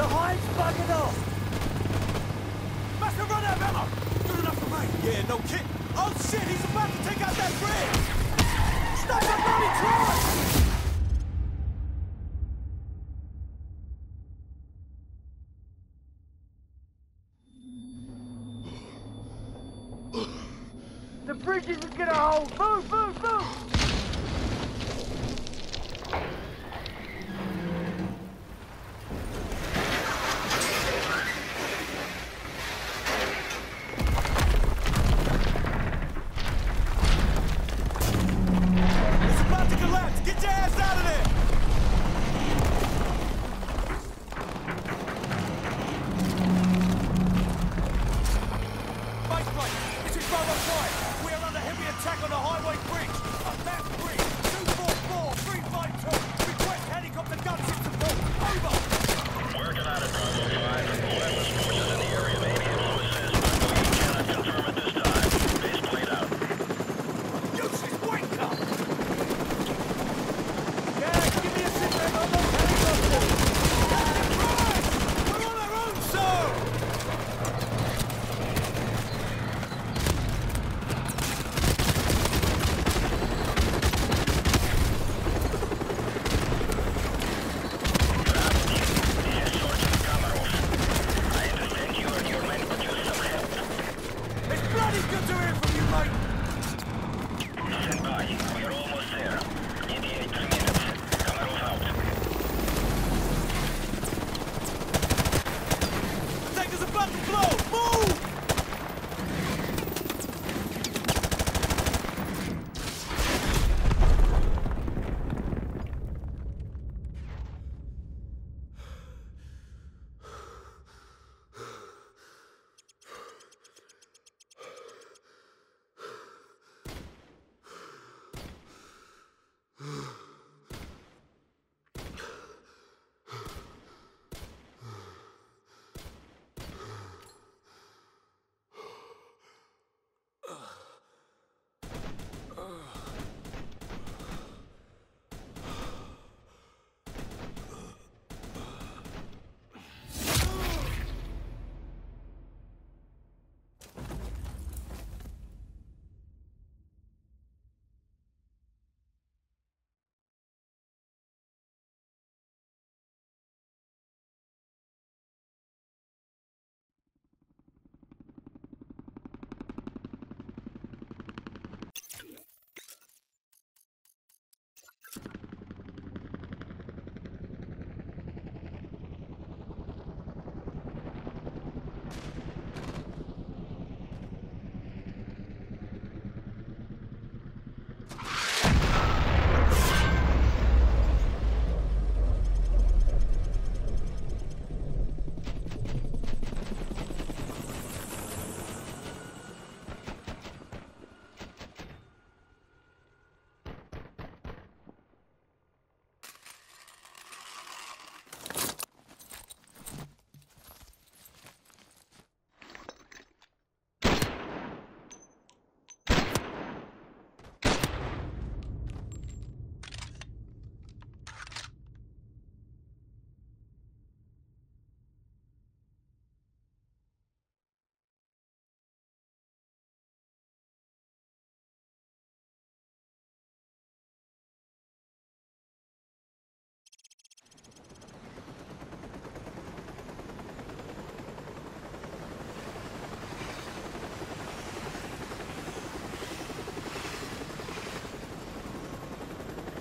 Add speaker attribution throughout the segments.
Speaker 1: The hind's bugging off!
Speaker 2: Must have run out of ammo! Good enough for me! Yeah, no kidding. Oh shit, he's about to take out that bridge! Stop that bloody truck!
Speaker 1: The bridge isn't gonna hold! Move, move, move!
Speaker 2: Attack on the highway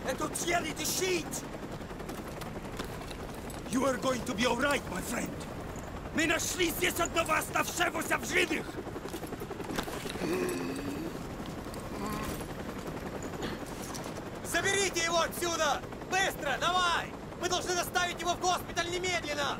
Speaker 2: Это целый щит! You are going to be alright, my friend. Мы нашли здесь одного оставшегося в живых!
Speaker 3: Заберите его отсюда! Быстро, давай! Мы должны доставить его в госпиталь немедленно!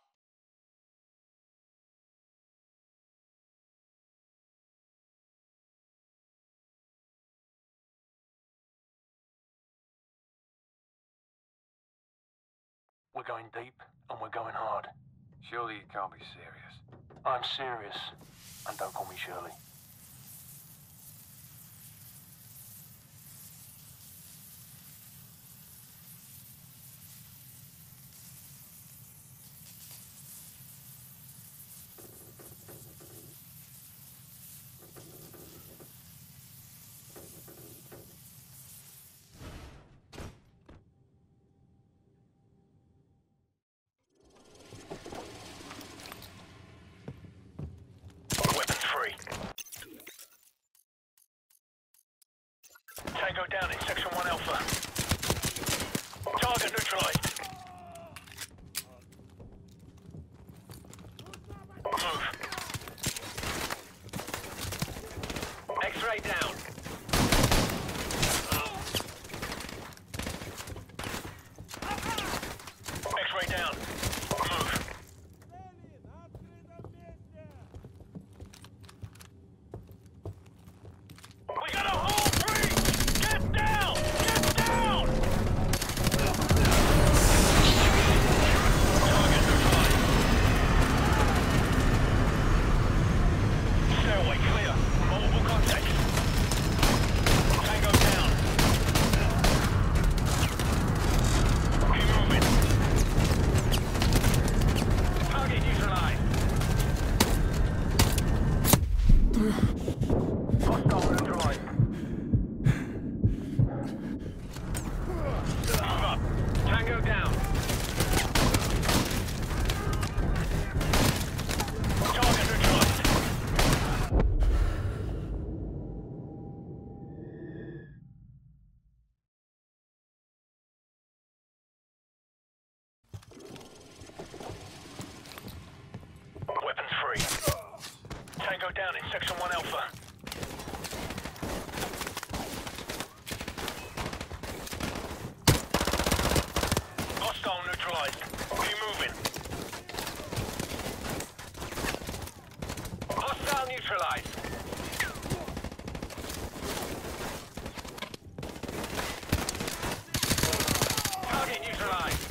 Speaker 4: We're going deep and we're going hard.
Speaker 5: Surely you can't be serious.
Speaker 4: I'm serious. And don't call me Shirley.
Speaker 6: Tango Section 1 Alpha. Hostile neutralized. Be moving. Hostile neutralized. Target neutralized.